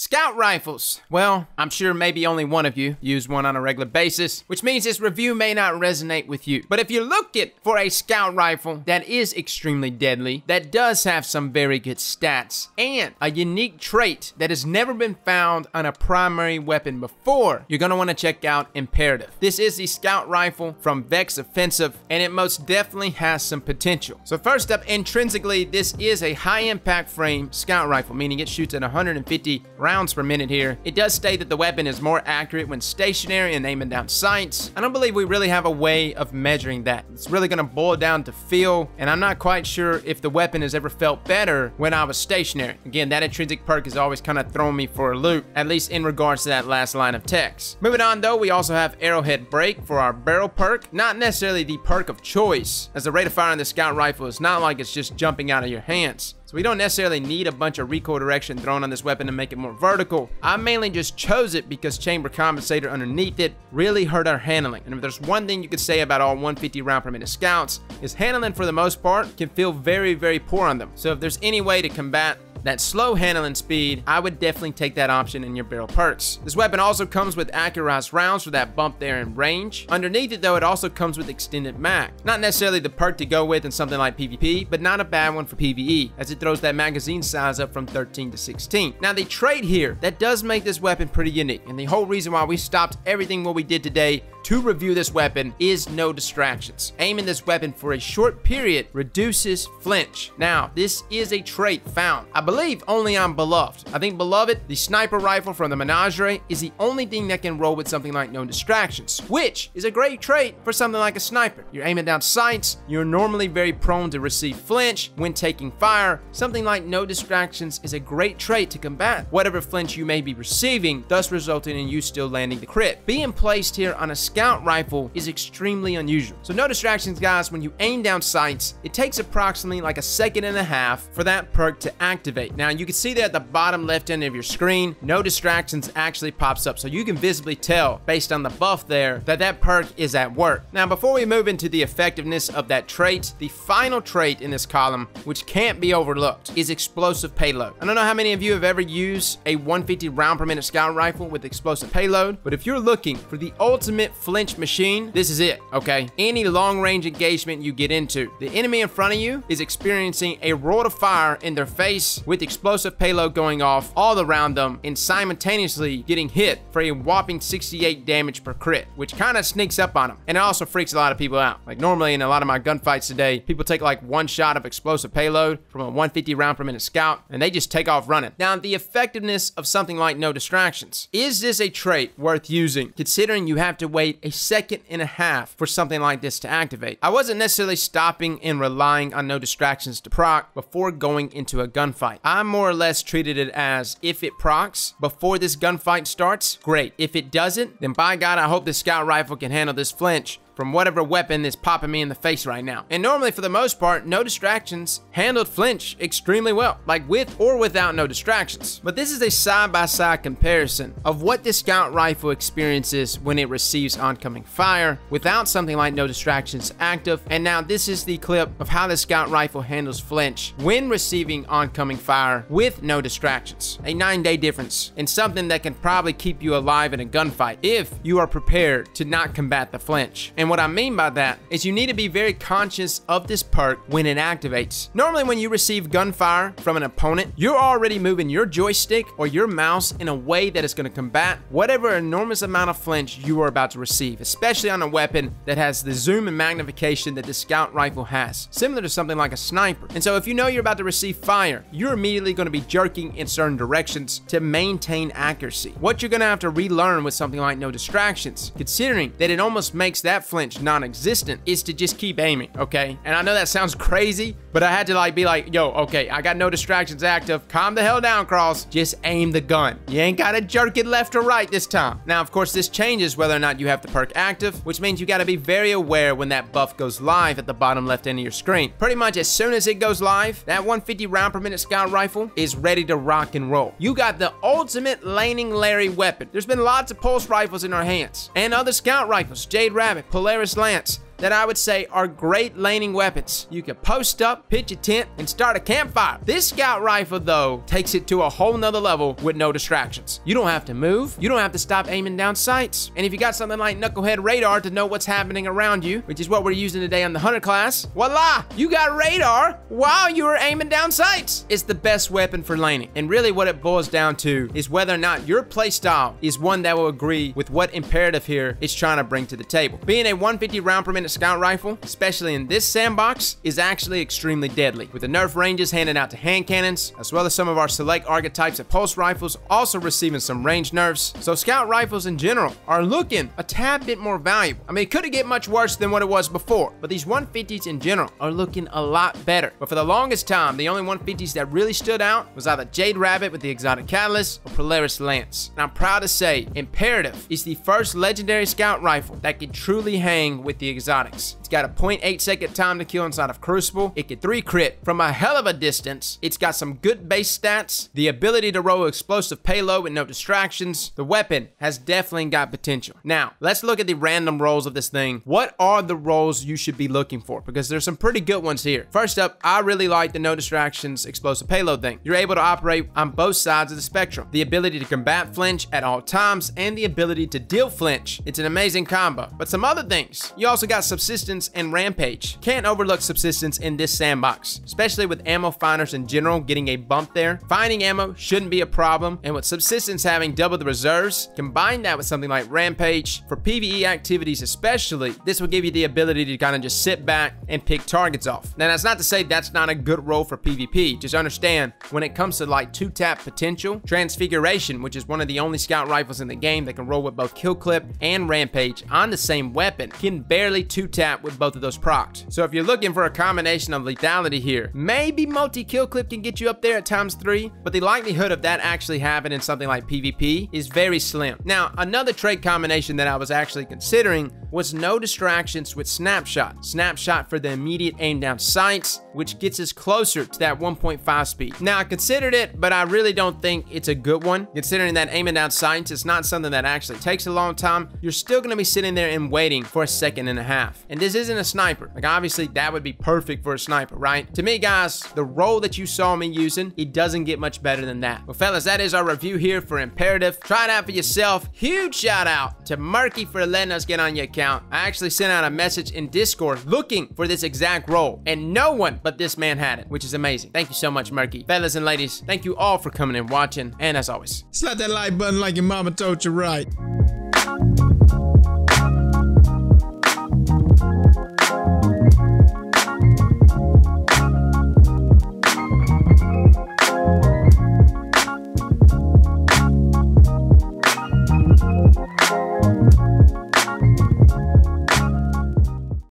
Scout rifles. Well, I'm sure maybe only one of you use one on a regular basis, which means this review may not resonate with you. But if you're looking for a scout rifle that is extremely deadly, that does have some very good stats, and a unique trait that has never been found on a primary weapon before, you're gonna wanna check out Imperative. This is the scout rifle from Vex Offensive, and it most definitely has some potential. So first up, intrinsically, this is a high impact frame scout rifle, meaning it shoots at 150 rounds rounds per minute here. It does state that the weapon is more accurate when stationary and aiming down sights. I don't believe we really have a way of measuring that. It's really gonna boil down to feel, and I'm not quite sure if the weapon has ever felt better when I was stationary. Again, that intrinsic perk has always kind of thrown me for a loop, at least in regards to that last line of text. Moving on though, we also have Arrowhead Brake for our barrel perk. Not necessarily the perk of choice, as the rate of fire on the scout rifle is not like it's just jumping out of your hands. So we don't necessarily need a bunch of recoil direction thrown on this weapon to make it more vertical. I mainly just chose it because chamber compensator underneath it really hurt our handling. And if there's one thing you could say about all 150 round per minute scouts, is handling for the most part can feel very, very poor on them. So if there's any way to combat that slow handling speed, I would definitely take that option in your barrel perks. This weapon also comes with accurized rounds for that bump there in range. Underneath it though, it also comes with extended mag. Not necessarily the perk to go with in something like PvP, but not a bad one for PvE, as it throws that magazine size up from 13 to 16. Now the trait here, that does make this weapon pretty unique, and the whole reason why we stopped everything what we did today to review this weapon is no distractions. Aiming this weapon for a short period reduces flinch. Now, this is a trait found, I believe, only on Beloved. I think Beloved, the sniper rifle from the Menagerie, is the only thing that can roll with something like no distractions, which is a great trait for something like a sniper. You're aiming down sights, you're normally very prone to receive flinch when taking fire. Something like no distractions is a great trait to combat whatever flinch you may be receiving, thus resulting in you still landing the crit. Being placed here on a scout rifle is extremely unusual. So no distractions guys, when you aim down sights, it takes approximately like a second and a half for that perk to activate. Now you can see that at the bottom left end of your screen, no distractions actually pops up. So you can visibly tell based on the buff there that that perk is at work. Now before we move into the effectiveness of that trait, the final trait in this column, which can't be overlooked, is explosive payload. I don't know how many of you have ever used a 150 round per minute scout rifle with explosive payload, but if you're looking for the ultimate flinch machine, this is it, okay? Any long range engagement you get into, the enemy in front of you is experiencing a roar of fire in their face with explosive payload going off all around them and simultaneously getting hit for a whopping 68 damage per crit, which kind of sneaks up on them. And it also freaks a lot of people out. Like normally in a lot of my gunfights today, people take like one shot of explosive payload from a 150 round per minute scout and they just take off running. Now, the effectiveness of something like no distractions. Is this a trait worth using considering you have to wait a second and a half for something like this to activate? I wasn't necessarily stopping and relying on no distractions to proc before going into a gunfight. I more or less treated it as if it procs before this gunfight starts, great. If it doesn't, then by God, I hope the scout rifle can handle this flinch from whatever weapon is popping me in the face right now. And normally, for the most part, no distractions handled flinch extremely well, like with or without no distractions. But this is a side-by-side -side comparison of what the scout rifle experiences when it receives oncoming fire without something like no distractions active. And now this is the clip of how the scout rifle handles flinch when receiving oncoming fire with no distractions. A nine day difference and something that can probably keep you alive in a gunfight if you are prepared to not combat the flinch. And and what I mean by that is you need to be very conscious of this perk when it activates. Normally when you receive gunfire from an opponent, you're already moving your joystick or your mouse in a way that is going to combat whatever enormous amount of flinch you are about to receive, especially on a weapon that has the zoom and magnification that the scout rifle has, similar to something like a sniper. And so if you know you're about to receive fire, you're immediately going to be jerking in certain directions to maintain accuracy. What you're going to have to relearn with something like no distractions, considering that it almost makes that flinch flinch non-existent is to just keep aiming, okay? And I know that sounds crazy, but I had to like be like, yo, okay, I got no distractions active. Calm the hell down, Cross. Just aim the gun. You ain't gotta jerk it left or right this time. Now, of course, this changes whether or not you have the perk active, which means you gotta be very aware when that buff goes live at the bottom left end of your screen. Pretty much as soon as it goes live, that 150 round per minute scout rifle is ready to rock and roll. You got the ultimate laning Larry weapon. There's been lots of pulse rifles in our hands and other scout rifles, Jade Rabbit, Polaris Lance, that I would say are great laning weapons. You can post up, pitch a tent, and start a campfire. This scout rifle, though, takes it to a whole nother level with no distractions. You don't have to move. You don't have to stop aiming down sights. And if you got something like Knucklehead Radar to know what's happening around you, which is what we're using today on the Hunter class, voila, you got radar while you were aiming down sights. It's the best weapon for laning. And really what it boils down to is whether or not your playstyle is one that will agree with what Imperative here is trying to bring to the table. Being a 150 round per minute scout rifle, especially in this sandbox, is actually extremely deadly, with the nerf ranges handed out to hand cannons, as well as some of our select archetypes of pulse rifles also receiving some range nerfs. So scout rifles in general are looking a tad bit more valuable. I mean, it couldn't get much worse than what it was before, but these 150s in general are looking a lot better. But for the longest time, the only 150s that really stood out was either Jade Rabbit with the exotic catalyst or Polaris Lance. And I'm proud to say, Imperative is the first legendary scout rifle that can truly hang with the exotics. It's got a 0.8 second time to kill inside of Crucible. It can 3 crit from a hell of a distance. It's got some good base stats, the ability to roll explosive payload with no distractions. The weapon has definitely got potential. Now, let's look at the random rolls of this thing. What are the rolls you should be looking for? Because there's some pretty good ones here. First up, I really like the no distractions explosive payload thing. You're able to operate on both sides of the spectrum. The ability to combat flinch at all times and the ability to deal flinch. It's an amazing combo. But some other things. You also got subsistence and rampage. Can't overlook subsistence in this sandbox, especially with ammo finders in general getting a bump there. Finding ammo shouldn't be a problem, and with subsistence having double the reserves, combine that with something like rampage for PvE activities especially, this will give you the ability to kind of just sit back and pick targets off. Now that's not to say that's not a good role for PvP, just understand when it comes to like two tap potential, transfiguration, which is one of the only scout rifles in the game that can roll with both kill clip and rampage on the same weapon, can barely two tap with both of those procs. So if you're looking for a combination of lethality here, maybe multi kill clip can get you up there at times three, but the likelihood of that actually happening in something like PvP is very slim. Now, another trait combination that I was actually considering was no distractions with snapshot. Snapshot for the immediate aim down sights, which gets us closer to that 1.5 speed. Now, I considered it, but I really don't think it's a good one. Considering that aiming down sights is not something that actually takes a long time, you're still gonna be sitting there and waiting for a second and a half. And this isn't a sniper. Like, obviously, that would be perfect for a sniper, right? To me, guys, the role that you saw me using, it doesn't get much better than that. Well, fellas, that is our review here for Imperative. Try it out for yourself. Huge shout out to Murky for letting us get on your account. I actually sent out a message in Discord looking for this exact role, and no one but this man had it, which is amazing. Thank you so much, Murky. Fellas and ladies, thank you all for coming and watching, and as always, slap that like button like your mama told you right.